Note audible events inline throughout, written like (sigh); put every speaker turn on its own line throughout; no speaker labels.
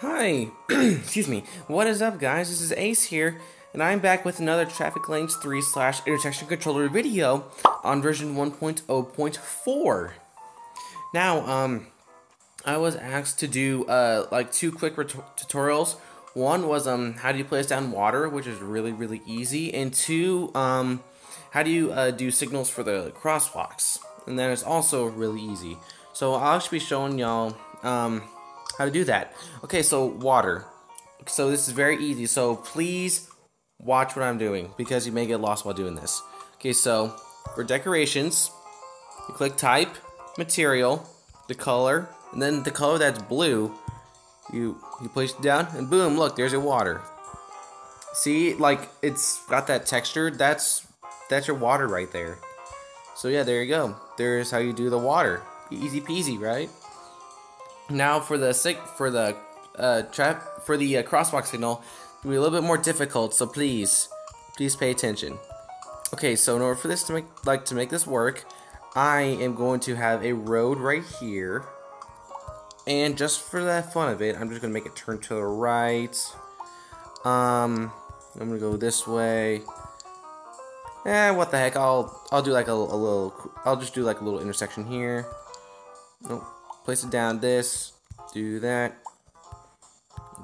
Hi, (clears throat) excuse me. What is up, guys? This is Ace here, and I'm back with another Traffic Lanes 3 slash intersection controller video on version 1.0.4. Now, um, I was asked to do, uh, like two quick tutorials. One was, um, how do you place down water, which is really, really easy, and two, um, how do you, uh, do signals for the crosswalks, and that is also really easy. So I'll actually be showing y'all, um, how to do that. Okay, so water. So this is very easy. So please watch what I'm doing because you may get lost while doing this. Okay, so for decorations, you click type, material, the color, and then the color that's blue, you you place it down, and boom, look, there's your water. See, like it's got that texture. That's that's your water right there. So yeah, there you go. There's how you do the water. Easy peasy, right? Now for the sick for the uh, trap for the uh, crosswalk signal, it'll be a little bit more difficult. So please, please pay attention. Okay, so in order for this to make like to make this work, I am going to have a road right here, and just for the fun of it, I'm just gonna make it turn to the right. Um, I'm gonna go this way. Eh, what the heck? I'll I'll do like a, a little. I'll just do like a little intersection here. Nope place it down this, do that,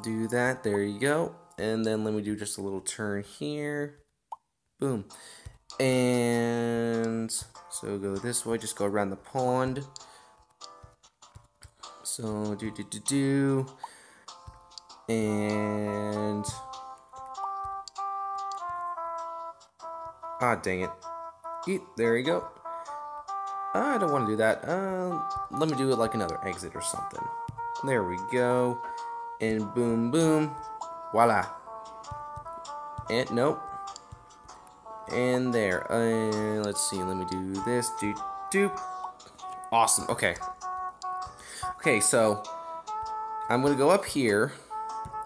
do that, there you go. And then let me do just a little turn here. Boom. And so go this way, just go around the pond. So do do do do. And ah dang it. Eat, there you go. I don't want to do that. Uh, let me do it like another exit or something. There we go. And boom, boom. Voila. And nope. And there. Uh, let's see. Let me do this. Do doop. Awesome. Okay. Okay, so I'm gonna go up here.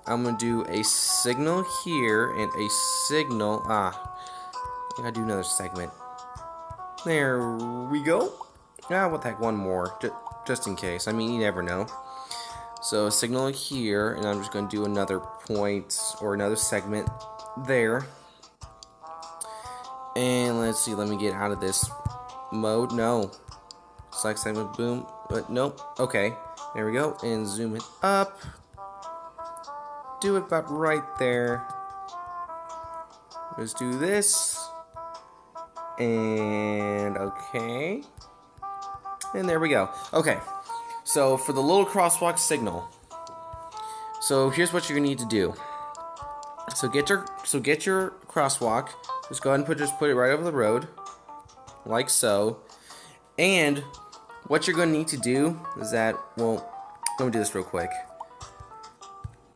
I'm gonna do a signal here and a signal. Ah, I gotta do another segment. There we go. Ah, what the heck, one more, just, just in case. I mean, you never know. So, signal here, and I'm just going to do another point or another segment there. And let's see, let me get out of this mode. No. Select segment, boom. But nope. Okay. There we go. And zoom it up. Do it about right there. Let's do this. And okay. And there we go. Okay. So for the little crosswalk signal. So here's what you're gonna need to do. So get your so get your crosswalk. Just go ahead and put just put it right over the road. Like so. And what you're gonna need to do is that well let me do this real quick.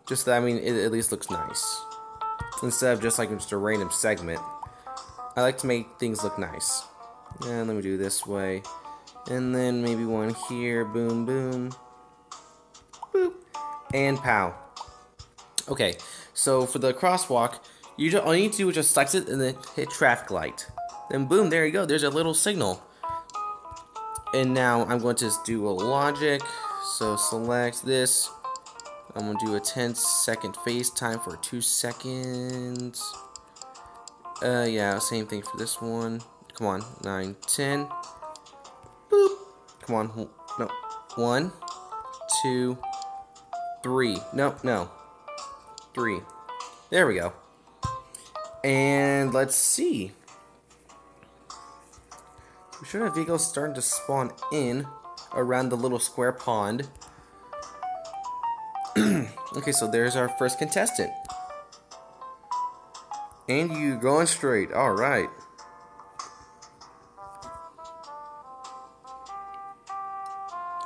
Just that I mean it at least looks nice. Instead of just like just a random segment. I like to make things look nice. And let me do this way. And then maybe one here. Boom, boom. Boop. And pow. Okay, so for the crosswalk, you just, all you need to do is just select it and then hit traffic light. Then boom, there you go. There's a little signal. And now I'm going to do a logic. So select this. I'm going to do a 10 second phase time for 2 seconds. Uh, yeah, same thing for this one. Come on, 9, 10. Boop. Come on, no. One, two, three. No, no. Three. There we go. And let's see. We should have vehicles starting to spawn in around the little square pond. (clears throat) okay, so there's our first contestant. And you going straight. All right.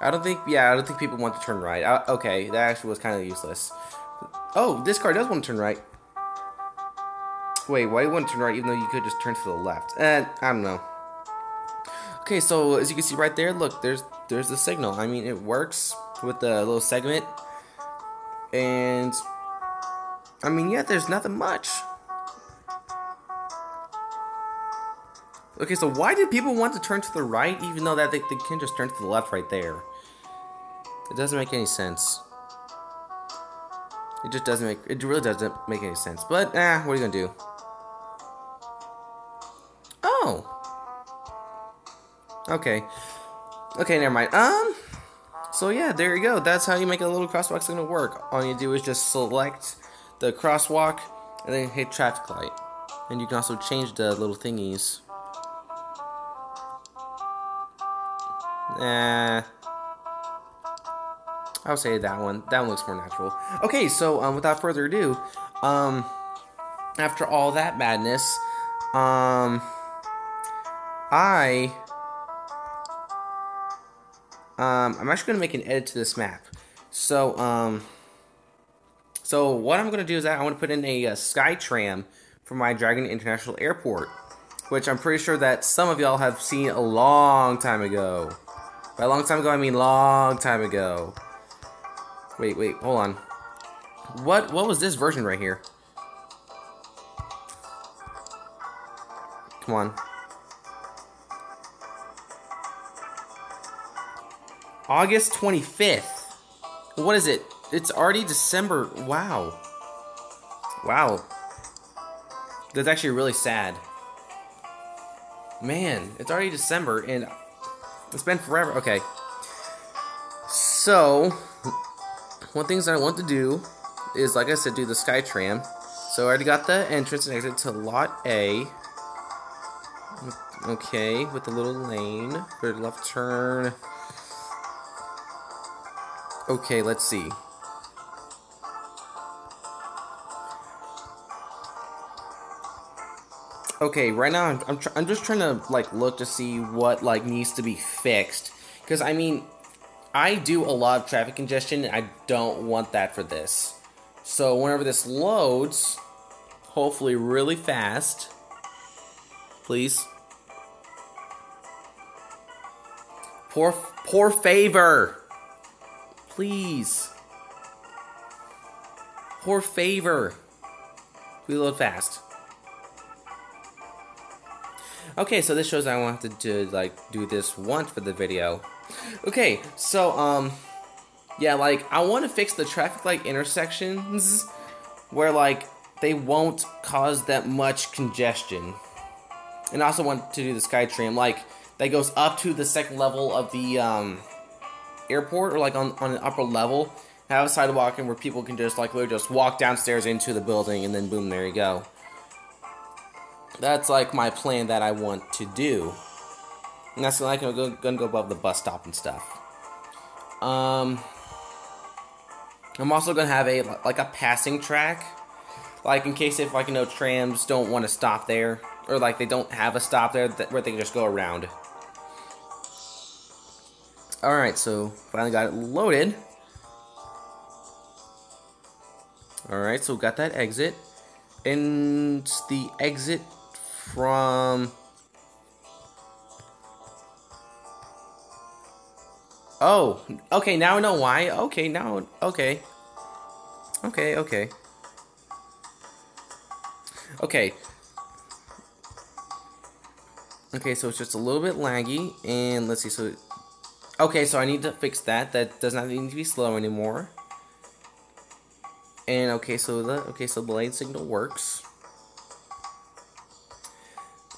I don't think, yeah, I don't think people want to turn right. I, okay, that actually was kind of useless. Oh, this car does want to turn right. Wait, why do you want to turn right even though you could just turn to the left? Eh, I don't know. Okay, so as you can see right there, look, there's there's the signal. I mean, it works with the little segment. And, I mean, yeah, there's nothing much. Okay, so why did people want to turn to the right even though that they, they can just turn to the left right there? It doesn't make any sense. It just doesn't make, it really doesn't make any sense. But, eh, what are you gonna do? Oh. Okay. Okay, never mind. Um, so yeah, there you go. That's how you make a little crosswalk gonna work. All you do is just select the crosswalk and then hit traffic light. And you can also change the little thingies. Nah. I'll say that one. That one looks more natural. Okay, so um, without further ado, um, after all that madness, um, I, um, I'm actually gonna make an edit to this map. So, um, so what I'm gonna do is that I want to put in a, a Skytram for my Dragon International Airport, which I'm pretty sure that some of y'all have seen a long time ago. By a long time ago, I mean long time ago. Wait, wait, hold on. What what was this version right here? Come on. August 25th. What is it? It's already December. Wow. Wow. That's actually really sad. Man, it's already December and it's been forever. Okay. So, one things I want to do is, like I said, do the Skytram. So I already got the entrance and exit to Lot A. Okay, with the little lane for left turn. Okay, let's see. Okay, right now I'm I'm, I'm just trying to like look to see what like needs to be fixed because I mean I do a lot of traffic congestion and I don't want that for this. So whenever this loads, hopefully really fast, please. Poor poor favor. Please. Poor favor. We load fast. Okay, so this shows I wanted to like do this once for the video. Okay, so um yeah, like I want to fix the traffic light intersections where like they won't cause that much congestion. And I also want to do the Skytram like that goes up to the second level of the um airport or like on on an upper level. Have a sidewalk and where people can just like literally just walk downstairs into the building and then boom, there you go. That's like my plan that I want to do. And that's like I'm gonna go above the bus stop and stuff. Um, I'm also gonna have a like a passing track, like in case if like you know trams don't want to stop there, or like they don't have a stop there that, where they can just go around. All right, so finally got it loaded. All right, so got that exit, and the exit from... Oh, okay, now I know why. Okay, now, okay. Okay, okay. Okay. Okay, so it's just a little bit laggy, and let's see, so... Okay, so I need to fix that. That does not need to be slow anymore. And okay, so the okay, so lane signal works.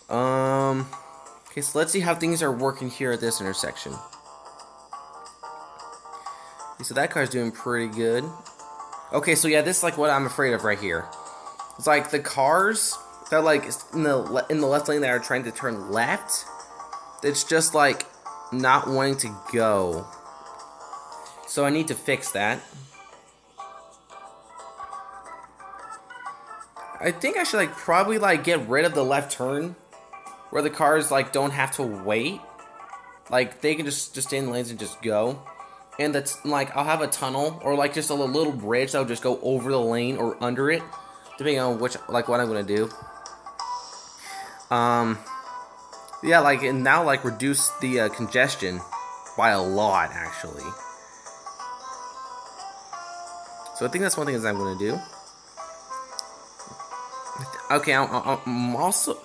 Um, okay, so let's see how things are working here at this intersection. Okay, so that car's doing pretty good. Okay, so yeah, this is like what I'm afraid of right here. It's like the cars that like in the in the left lane that are trying to turn left. It's just like not wanting to go. So I need to fix that. I think I should like probably like get rid of the left turn where the cars like don't have to wait. Like they can just just stay in the lanes and just go. And that's like I'll have a tunnel or like just a little bridge that'll just go over the lane or under it, depending on which like what I'm gonna do. Um, yeah, like and now like reduce the uh, congestion by a lot actually. So I think that's one thing that I'm gonna do. Okay, I'm, I'm also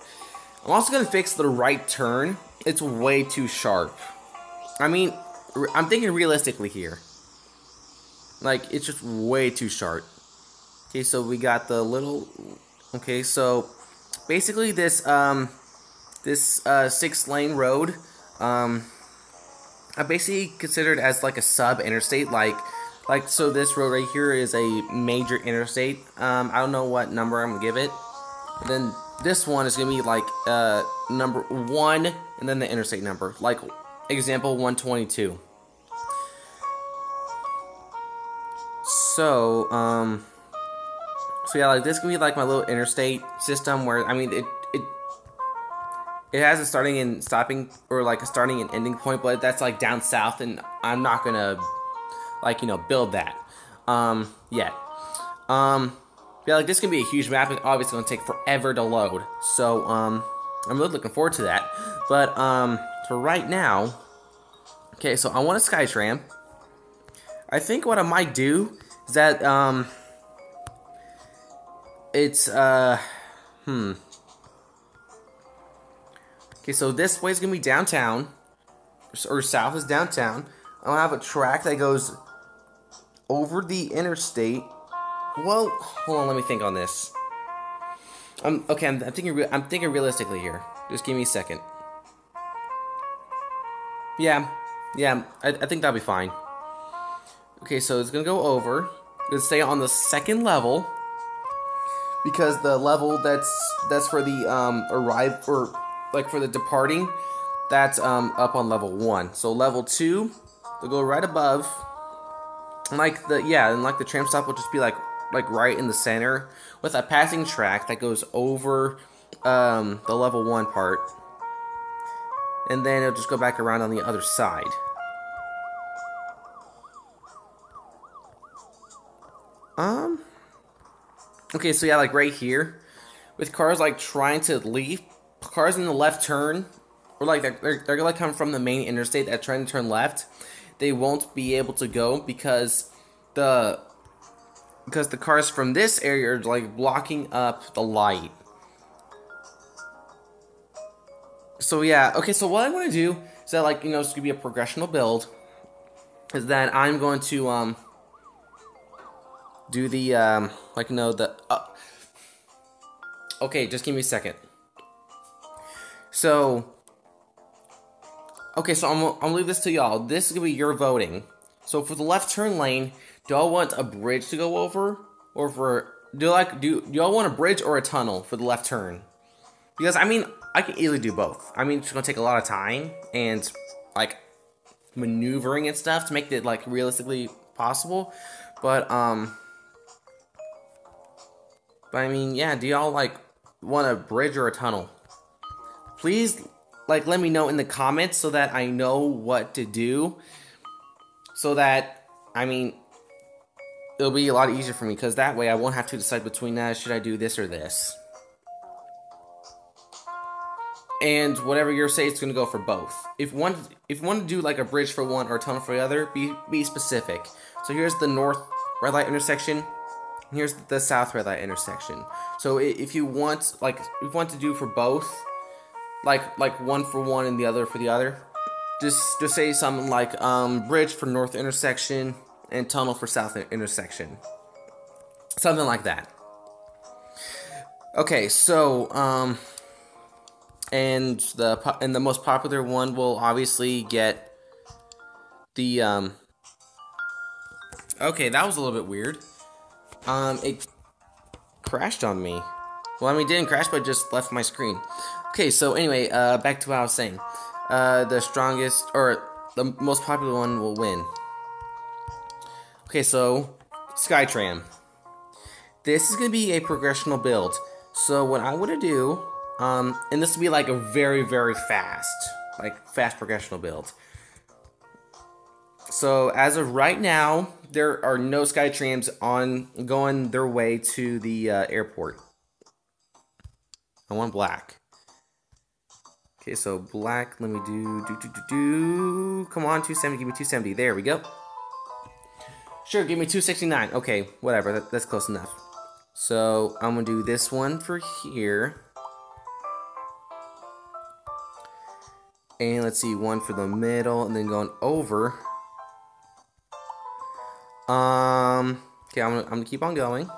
I'm also going to fix the right turn. It's way too sharp. I mean, I'm thinking realistically here. Like, it's just way too sharp. Okay, so we got the little. Okay, so basically this um this uh, six lane road um I basically considered as like a sub interstate like like so this road right here is a major interstate um I don't know what number I'm gonna give it then this one is gonna be like uh number one and then the interstate number. Like example 122 so um so yeah like this can be like my little interstate system where I mean it it it has a starting and stopping or like a starting and ending point but that's like down south and I'm not gonna like you know build that. Um yet um yeah like this can be a huge map and obviously gonna take forever to load. So um I'm really looking forward to that. But um for right now okay so I want a Skytram. I think what I might do is that um it's uh hmm. Okay so this way is gonna be downtown or south is downtown. I'll have a track that goes over the interstate well hold on let me think on this. I'm okay I'm, I'm thinking I'm thinking realistically here. Just give me a second. Yeah yeah I, I think that'll be fine. Okay so it's gonna go over. Let's stay on the second level. Because the level that's that's for the um arrive or like for the departing that's um up on level one. So level two they'll go right above. And like the yeah and like the tram stop will just be like like right in the center with a passing track that goes over um the level one part. And then it'll just go back around on the other side. Um Okay, so yeah, like right here, with cars like trying to leave, cars in the left turn, or like they're, they're, they're gonna come from the main interstate that trying to turn left, they won't be able to go because the because the cars from this area are like blocking up the light. So yeah, okay, so what I'm gonna do is that like you know it's gonna be a progressional build. Is that I'm going to um do the um like no the uh, okay just give me a second so okay so I'm, I'm gonna leave this to y'all this is gonna be your voting so for the left turn lane do y'all want a bridge to go over or for do like do, do y'all want a bridge or a tunnel for the left turn because I mean I can easily do both I mean it's gonna take a lot of time and like maneuvering and stuff to make it like realistically possible but um but I mean, yeah, do y'all like want a bridge or a tunnel? Please like let me know in the comments so that I know what to do. So that I mean it'll be a lot easier for me because that way I won't have to decide between that uh, should I do this or this. And whatever you say, it's gonna go for both. If one, if you want to do like a bridge for one or a tunnel for the other, be be specific. So here's the north red light intersection here's the south red light intersection. So if you want, like, if you want to do for both, like, like one for one and the other for the other, just just say something like um, bridge for north intersection and tunnel for south intersection, something like that. Okay, so um, and the and the most popular one will obviously get the um. Okay, that was a little bit weird. Um, it crashed on me. Well, I mean, it didn't crash, but just left my screen. Okay, so anyway, uh, back to what I was saying. Uh, the strongest, or the most popular one will win. Okay, so, Skytram. This is to be a progressional build. So what I want to do, um, and this will be like a very, very fast, like fast progressional build. So as of right now, there are no Skytrams on going their way to the uh, airport. I want black. Okay, so black. Let me do do do do do. Come on, 270. Give me 270. There we go. Sure, give me 269. Okay, whatever. That, that's close enough. So, I'm going to do this one for here. And let's see, one for the middle, and then going over. Um, okay, I'm gonna, I'm gonna keep on going.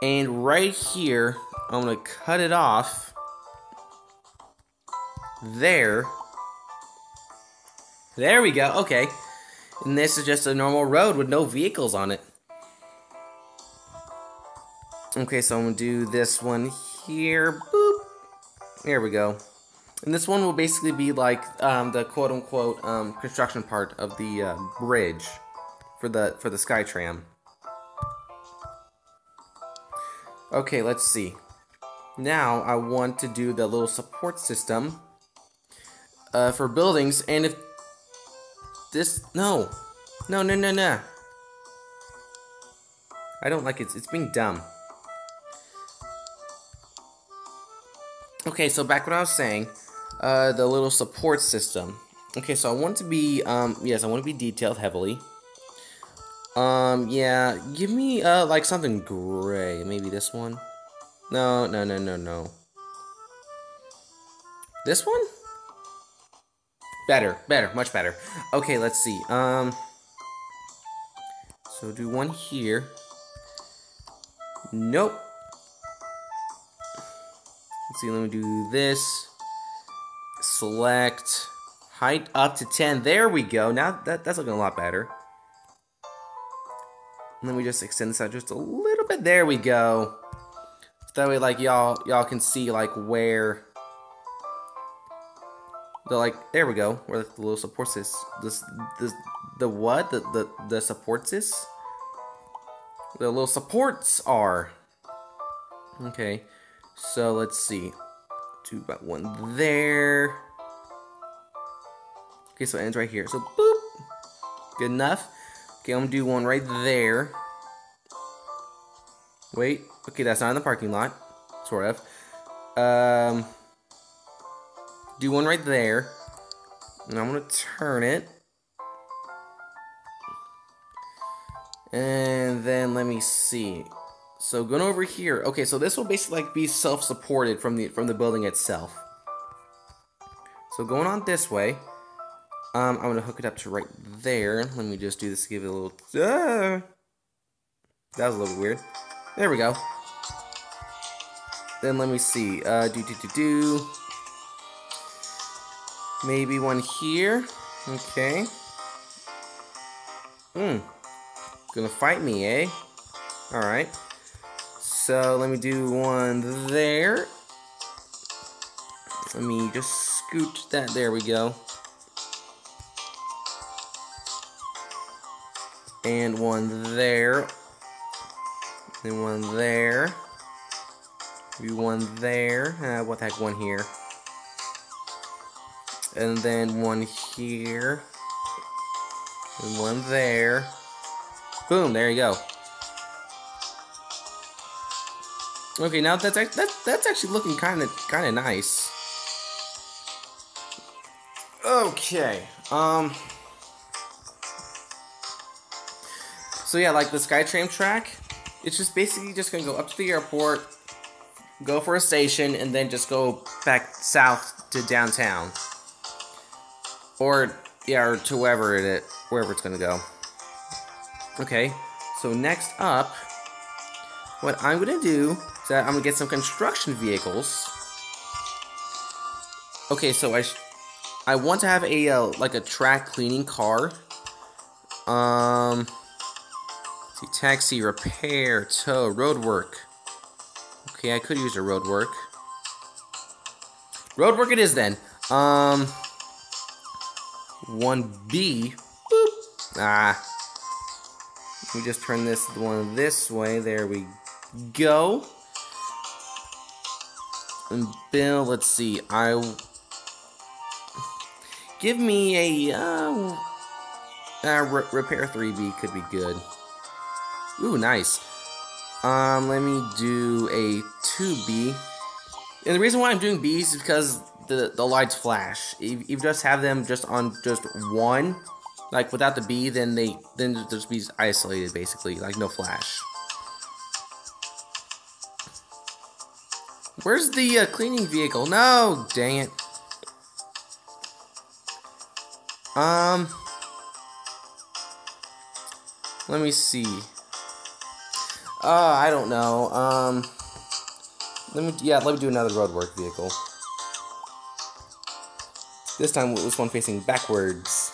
And right here, I'm gonna cut it off. There. There we go, okay. And this is just a normal road with no vehicles on it. Okay, so I'm gonna do this one here. Boop. There we go. And this one will basically be like um, the quote-unquote um, construction part of the uh, bridge for the for the SkyTram. Okay, let's see. Now I want to do the little support system uh, for buildings, and if this no, no, no, no, no. I don't like it. It's being dumb. Okay, so back what I was saying, uh, the little support system. Okay, so I want to be, um, yes, I want to be detailed heavily. Um, yeah, give me, uh, like something gray. Maybe this one? No, no, no, no, no. This one? Better, better, much better. Okay, let's see. Um, so do one here. Nope. Let's see, let me do this. Select height up to 10. There we go. Now that, that's looking a lot better. And then we just extend this out just a little bit. There we go. So that way, like, y'all y'all can see, like, where... The, like, there we go. Where the little supports this. This, this, the what? The, the, the supports this? The little supports are. Okay. So let's see. Two by one there. Okay, so it ends right here. So boop. Good enough. Okay, I'm gonna do one right there. Wait. Okay, that's not in the parking lot. Sort of. Um do one right there. And I'm gonna turn it. And then let me see. So going over here, okay, so this will basically like be self-supported from the from the building itself. So going on this way, um, I'm gonna hook it up to right there. Let me just do this to give it a little. Uh, that was a little weird. There we go. Then let me see. Uh, do do do do. Maybe one here. Okay. Hmm. Gonna fight me, eh? Alright. So let me do one there. Let me just scoot that. There we go. And one there. And one there. Maybe one there. Uh, what the heck, one here. And then one here. And one there. Boom, there you go. Okay, now that's that's that's actually looking kind of kind of nice. Okay. Um. So yeah, like the SkyTram track, it's just basically just gonna go up to the airport, go for a station, and then just go back south to downtown, or yeah, or to wherever it wherever it's gonna go. Okay. So next up, what I'm gonna do so I'm gonna get some construction vehicles. Okay, so I I want to have a uh, like a track cleaning car. Um, see, taxi, repair, tow, road work. Okay, I could use a road work. Road work it is then. Um, one B. Boop. Ah. We just turn this one this way. There we go. And Bill, let's see. I give me a uh, uh, re repair 3B could be good. Ooh, nice. Um, let me do a 2B. And the reason why I'm doing B's is because the the lights flash. If you just have them just on just one, like without the B, then they then just be isolated basically, like no flash. Where's the uh, cleaning vehicle? No, dang it. Um, let me see. Uh, I don't know. Um, let me, yeah, let me do another roadwork vehicle. This time, this one facing backwards.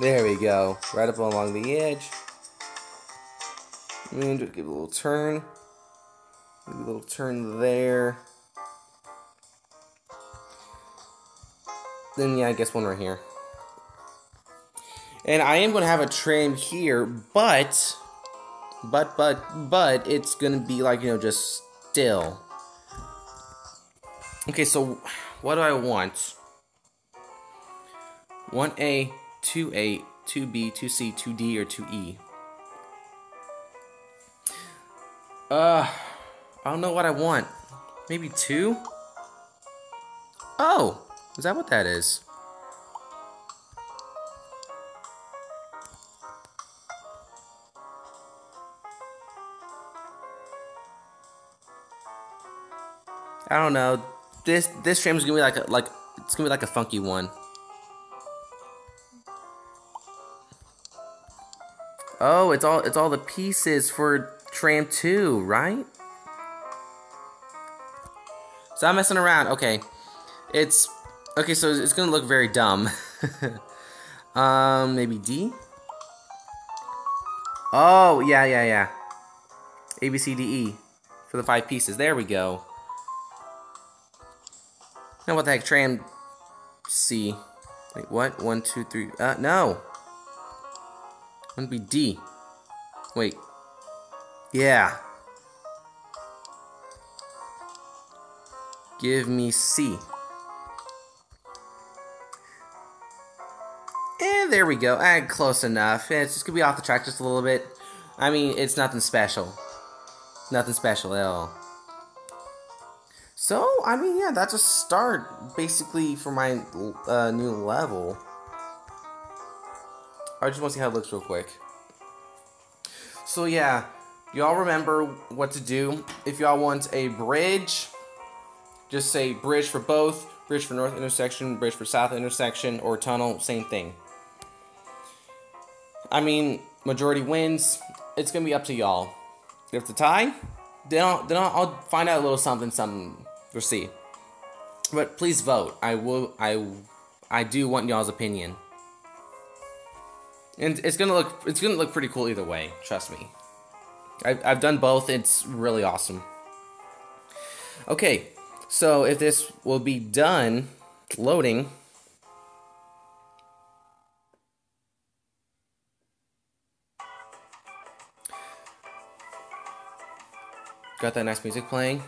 There we go. Right up along the edge. And give a little turn. Maybe a little turn there. Then, yeah, I guess one right here. And I am going to have a tram here, but, but, but, but, it's going to be like, you know, just still. Okay, so what do I want? 1A, 2A, 2B, 2C, 2D, or 2E? Uh, I don't know what I want. Maybe 2? Oh, is that what that is? I don't know. This this stream is gonna be like a like it's gonna be like a funky one. Oh, it's all it's all the pieces for Tram 2, right? So I'm messing around. Okay. It's okay, so it's gonna look very dumb. (laughs) um, maybe D? Oh, yeah, yeah, yeah. A, B, C, D, E. For the five pieces. There we go. Now what the heck, tram C. Wait, what? One, two, three. Uh, no. Wouldn't be D. Wait. Yeah. Give me C. And there we go. Ah, close enough. It's just gonna be off the track just a little bit. I mean, it's nothing special. Nothing special at all. So, I mean, yeah, that's a start, basically, for my uh, new level. I just want to see how it looks real quick. So, yeah, y'all remember what to do. If y'all want a bridge, just say bridge for both, bridge for north intersection, bridge for south intersection, or tunnel, same thing. I mean, majority wins. It's to be up to y'all. If the tie, then I'll, then I'll find out a little something, something We'll see. But please vote. I will. I. I do want y'all's opinion. And it's gonna look. It's gonna look pretty cool either way. Trust me. I've I've done both. It's really awesome. Okay, so if this will be done, loading. Got that nice music playing.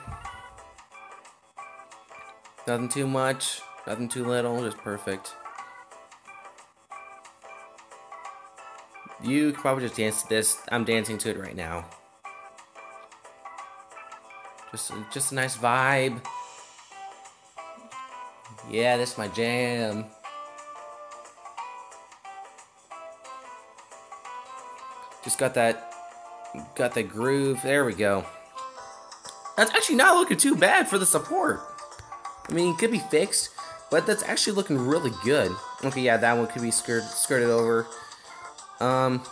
Nothing too much, nothing too little, just perfect. You could probably just dance to this. I'm dancing to it right now. Just, just a nice vibe. Yeah, this is my jam. Just got that, got that groove. There we go. That's actually not looking too bad for the support. I mean, it could be fixed, but that's actually looking really good. Okay, yeah, that one could be skirt, skirted over. Um,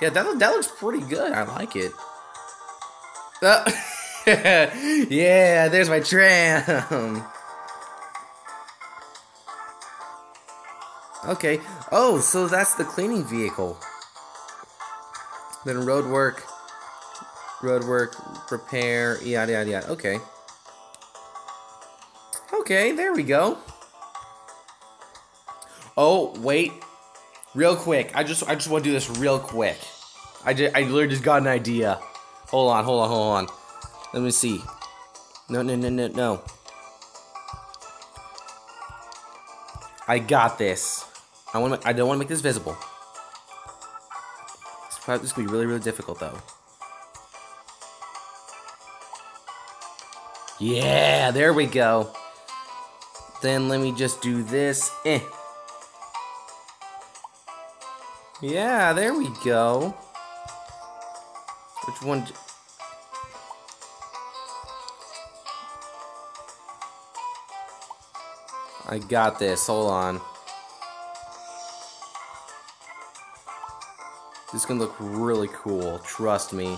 yeah, that, that looks pretty good. I like it. Uh, (laughs) yeah, there's my tram. (laughs) okay. Oh, so that's the cleaning vehicle. Then road work, road work, repair, yada yada yada. Okay. Okay, there we go. Oh, wait. Real quick. I just I just want to do this real quick. I just, I literally just got an idea. Hold on, hold on, hold on. Let me see. No, no, no, no, no. I got this. I want I don't want to make this visible. This, probably, this is gonna be really, really difficult though. Yeah, there we go. Then let me just do this. Eh. Yeah, there we go. Which one? I got this. Hold on. This is gonna look really cool. Trust me.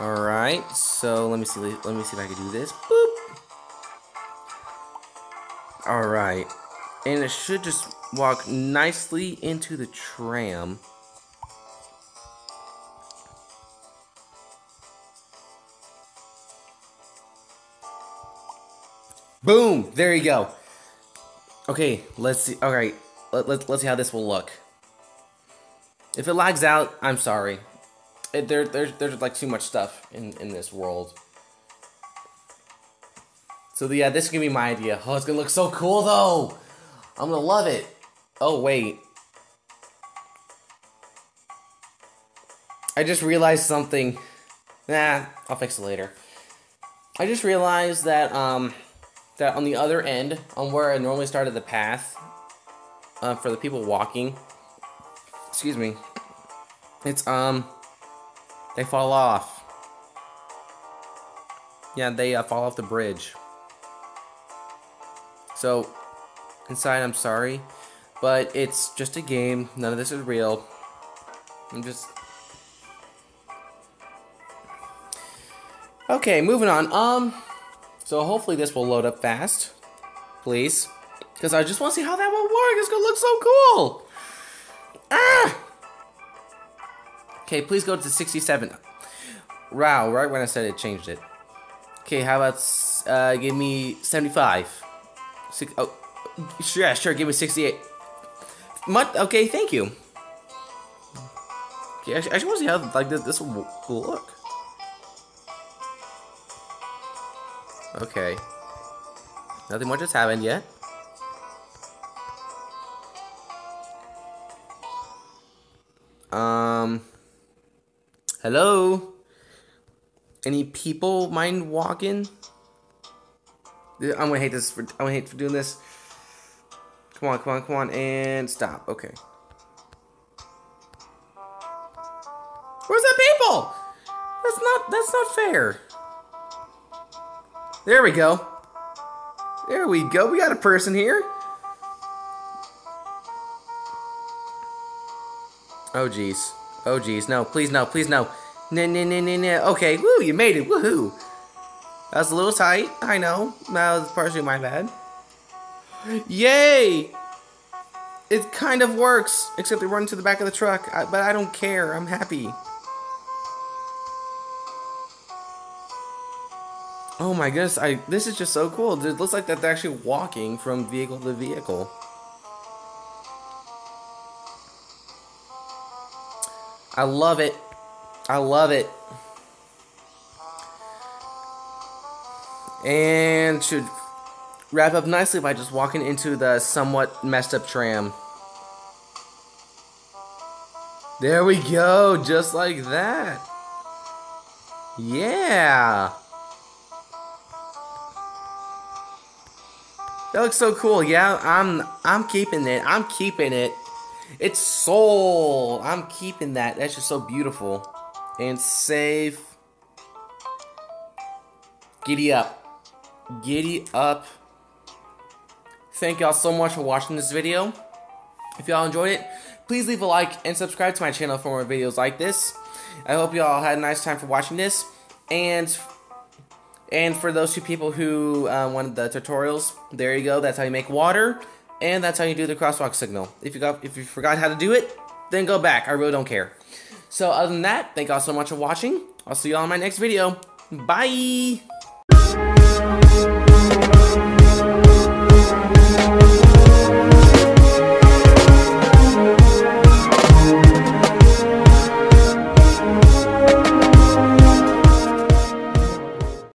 All right. So let me see. Let me see if I can do this. Alright. And it should just walk nicely into the tram. Boom! There you go. Okay, let's see. Alright, let, let, let's see how this will look. If it lags out, I'm sorry. It, there, there's, there's like too much stuff in, in this world. So yeah, this is gonna be my idea. Oh, it's gonna look so cool though. I'm gonna love it. Oh wait. I just realized something. Nah, I'll fix it later. I just realized that um that on the other end, on where I normally started the path, uh, for the people walking, excuse me, it's um they fall off. Yeah, they uh, fall off the bridge. So, inside, I'm sorry, but it's just a game. None of this is real. I'm just. Okay, moving on. Um, so hopefully this will load up fast, please, because I just want to see how that will work. It's gonna look so cool. Ah. Okay, please go to 67. Wow, right when I said it, changed it. Okay, how about uh, give me 75? Six, oh, yeah, sure, give me 68. Much, okay, thank you. Okay, I, just want to see how like this, this will, will look. Okay. Nothing much has happened yet. Um. Hello? Any people mind walking? I'm gonna hate this for I'm gonna hate for doing this. Come on, come on, come on, and stop. Okay. Where's the people? That's not that's not fair. There we go. There we go. We got a person here. Oh jeez. Oh jeez. No, please no, please no. No, no, no, no, no. Okay, woo, you made it. Woohoo. That was a little tight, I know. That was partially my bad. Yay! It kind of works, except they run to the back of the truck. I, but I don't care. I'm happy. Oh my goodness, I this is just so cool. It looks like that they're actually walking from vehicle to vehicle. I love it. I love it. And should wrap up nicely by just walking into the somewhat messed up tram. There we go, just like that. Yeah. That looks so cool. Yeah, I'm I'm keeping it. I'm keeping it. It's soul. I'm keeping that. That's just so beautiful. And save. Giddy up. Giddy up. Thank y'all so much for watching this video. If y'all enjoyed it, please leave a like and subscribe to my channel for more videos like this. I hope y'all had a nice time for watching this. And and for those two people who uh, wanted the tutorials, there you go. That's how you make water, and that's how you do the crosswalk signal. If you got if you forgot how to do it, then go back. I really don't care. So other than that, thank y'all so much for watching. I'll see y'all in my next video. Bye!